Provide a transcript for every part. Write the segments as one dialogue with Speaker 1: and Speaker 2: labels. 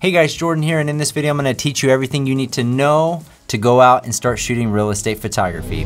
Speaker 1: Hey guys, Jordan here, and in this video I'm gonna teach you everything you need to know to go out and start shooting real estate photography.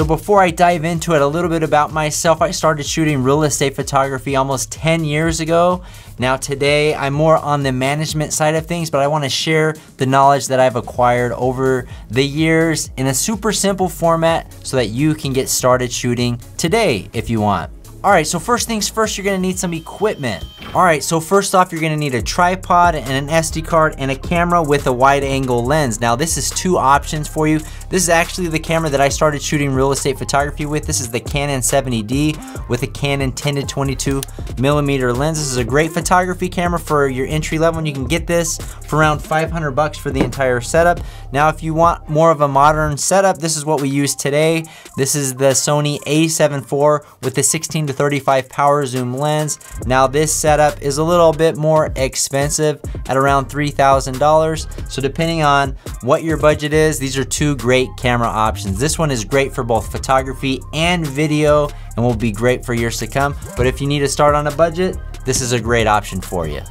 Speaker 1: So before I dive into it, a little bit about myself. I started shooting real estate photography almost 10 years ago. Now today I'm more on the management side of things, but I wanna share the knowledge that I've acquired over the years in a super simple format so that you can get started shooting today if you want. All right, so first things first, you're gonna need some equipment. All right, so first off, you're gonna need a tripod and an SD card and a camera with a wide angle lens. Now this is two options for you. This is actually the camera that I started shooting real estate photography with. This is the Canon 70D with a Canon 10 to 22 millimeter lens. This is a great photography camera for your entry level and you can get this for around 500 bucks for the entire setup. Now if you want more of a modern setup, this is what we use today. This is the Sony a7 IV with the 16 to 35 power zoom lens. Now this setup is a little bit more expensive at around $3,000. So depending on what your budget is, these are two great camera options. This one is great for both photography and video and will be great for years to come. But if you need to start on a budget, this is a great option for you.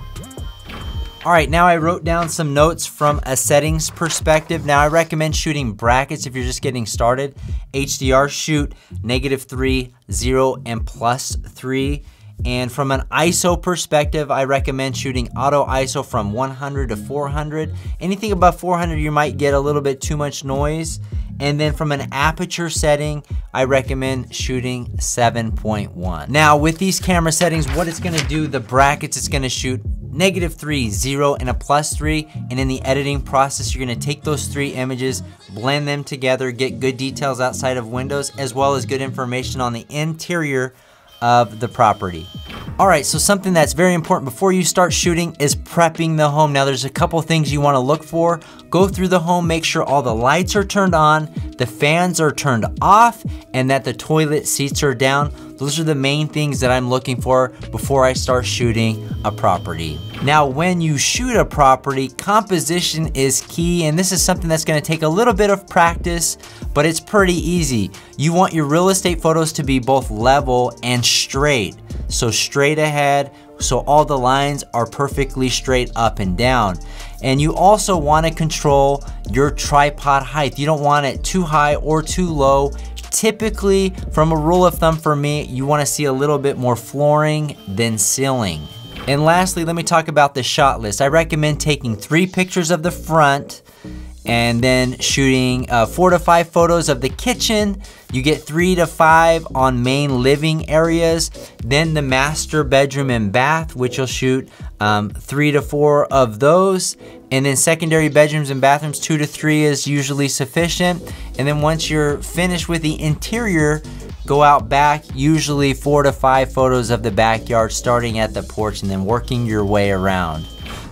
Speaker 1: All right, now I wrote down some notes from a settings perspective. Now I recommend shooting brackets if you're just getting started. HDR shoot negative three, zero, and plus three. And from an ISO perspective, I recommend shooting auto ISO from 100 to 400. Anything above 400, you might get a little bit too much noise. And then from an aperture setting, I recommend shooting 7.1. Now with these camera settings, what it's gonna do, the brackets, it's gonna shoot negative three, zero, and a plus three. And in the editing process, you're gonna take those three images, blend them together, get good details outside of windows, as well as good information on the interior of the property. All right, so something that's very important before you start shooting is prepping the home. Now there's a couple things you wanna look for. Go through the home, make sure all the lights are turned on, the fans are turned off, and that the toilet seats are down. Those are the main things that I'm looking for before I start shooting a property. Now, when you shoot a property, composition is key, and this is something that's gonna take a little bit of practice, but it's pretty easy. You want your real estate photos to be both level and straight. So straight ahead, so all the lines are perfectly straight up and down. And you also wanna control your tripod height. You don't want it too high or too low. Typically, from a rule of thumb for me, you wanna see a little bit more flooring than ceiling. And lastly, let me talk about the shot list. I recommend taking three pictures of the front, and then shooting uh, four to five photos of the kitchen. You get three to five on main living areas. Then the master bedroom and bath, which you'll shoot um, three to four of those. And then secondary bedrooms and bathrooms, two to three is usually sufficient. And then once you're finished with the interior, go out back, usually four to five photos of the backyard, starting at the porch and then working your way around.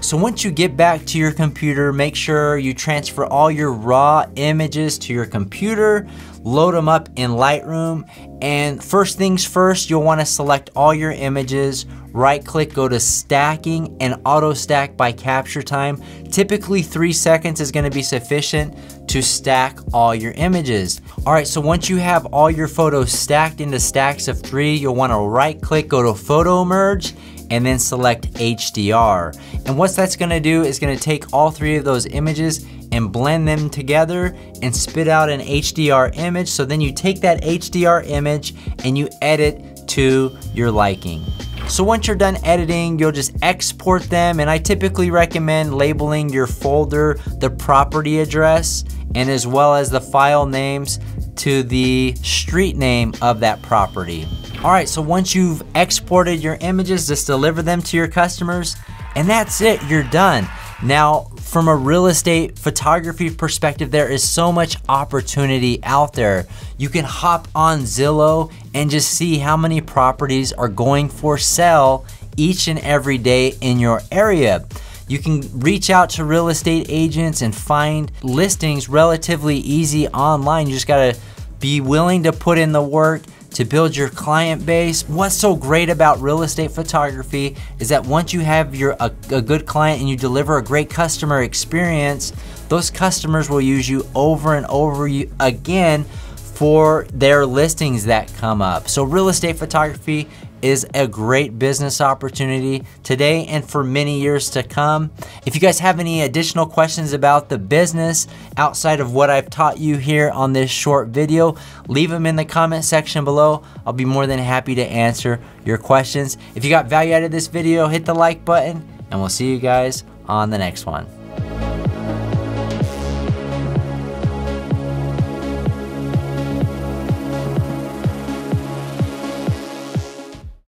Speaker 1: So once you get back to your computer, make sure you transfer all your raw images to your computer, load them up in Lightroom, and first things first, you'll wanna select all your images, right click, go to stacking and auto stack by capture time. Typically three seconds is gonna be sufficient to stack all your images. All right, so once you have all your photos stacked into stacks of three, you'll wanna right click, go to photo merge, and then select HDR. And what that's gonna do is gonna take all three of those images and blend them together and spit out an HDR image. So then you take that HDR image and you edit to your liking. So once you're done editing, you'll just export them and I typically recommend labeling your folder the property address and as well as the file names to the street name of that property. All right, so once you've exported your images, just deliver them to your customers, and that's it, you're done. Now, from a real estate photography perspective, there is so much opportunity out there. You can hop on Zillow and just see how many properties are going for sale each and every day in your area. You can reach out to real estate agents and find listings relatively easy online. You just gotta be willing to put in the work, to build your client base. What's so great about real estate photography is that once you have your a, a good client and you deliver a great customer experience, those customers will use you over and over again for their listings that come up. So real estate photography is a great business opportunity today and for many years to come. If you guys have any additional questions about the business outside of what I've taught you here on this short video, leave them in the comment section below. I'll be more than happy to answer your questions. If you got value out of this video, hit the like button and we'll see you guys on the next one.